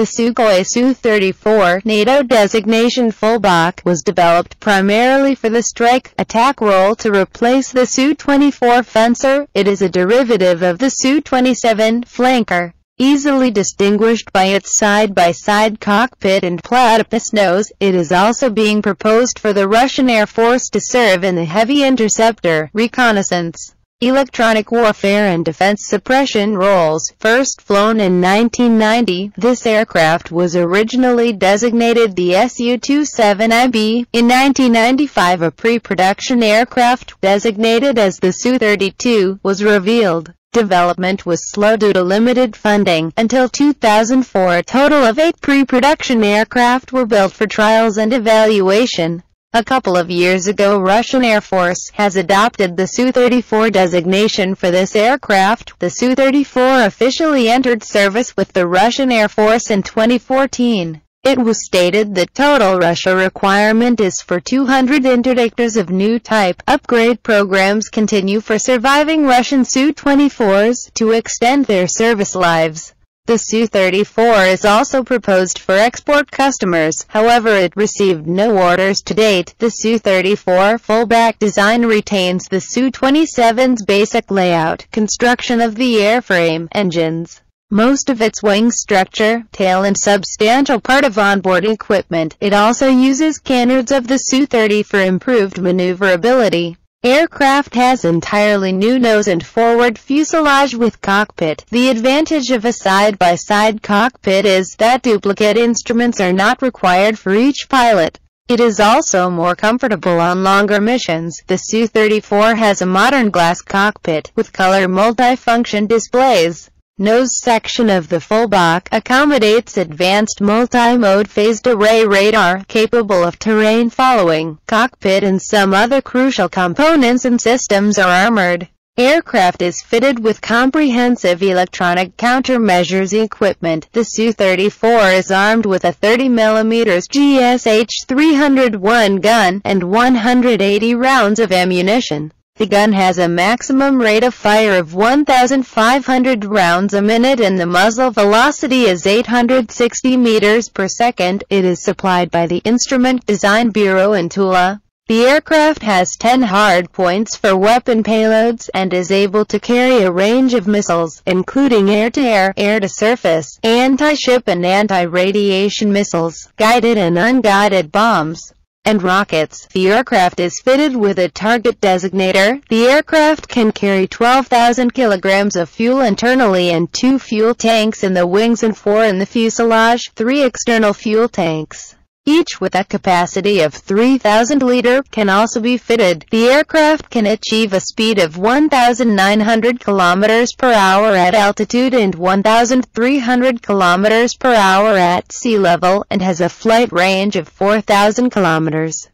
The Sukhoi Su-34 NATO designation fullback was developed primarily for the strike attack role to replace the Su-24 Fencer. It is a derivative of the Su-27 flanker easily distinguished by its side-by-side -side cockpit and platypus nose. It is also being proposed for the Russian Air Force to serve in the heavy interceptor, reconnaissance, electronic warfare and defense suppression roles. First flown in 1990, this aircraft was originally designated the Su-27IB. In 1995 a pre-production aircraft, designated as the Su-32, was revealed. Development was slow due to limited funding. Until 2004 a total of eight pre-production aircraft were built for trials and evaluation. A couple of years ago Russian Air Force has adopted the Su-34 designation for this aircraft. The Su-34 officially entered service with the Russian Air Force in 2014. It was stated that total Russia requirement is for 200 interdictors of new type. Upgrade programs continue for surviving Russian Su-24s to extend their service lives. The Su-34 is also proposed for export customers, however it received no orders to date. The Su-34 fullback design retains the Su-27's basic layout, construction of the airframe, engines, most of its wing structure, tail and substantial part of onboard equipment. It also uses canards of the Su-30 for improved maneuverability. Aircraft has entirely new nose and forward fuselage with cockpit. The advantage of a side-by-side -side cockpit is that duplicate instruments are not required for each pilot. It is also more comfortable on longer missions. The Su-34 has a modern glass cockpit, with color multifunction displays nose section of the fullback accommodates advanced multi-mode phased array radar capable of terrain following. Cockpit and some other crucial components and systems are armored. Aircraft is fitted with comprehensive electronic countermeasures equipment. The Su-34 is armed with a 30mm GSH-301 gun and 180 rounds of ammunition. The gun has a maximum rate of fire of 1,500 rounds a minute and the muzzle velocity is 860 meters per second. It is supplied by the Instrument Design Bureau in Tula. The aircraft has 10 hard points for weapon payloads, and is able to carry a range of missiles, including air-to-air, air-to-surface, anti-ship and anti-radiation missiles, guided and unguided bombs and rockets. The aircraft is fitted with a target designator. The aircraft can carry 12,000 kilograms of fuel internally and two fuel tanks in the wings and four in the fuselage, three external fuel tanks each with a capacity of 3,000 liter, can also be fitted. The aircraft can achieve a speed of 1,900 km per hour at altitude and 1,300 km per hour at sea level, and has a flight range of 4,000 kilometers.